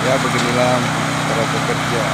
ya beginilah para pekerja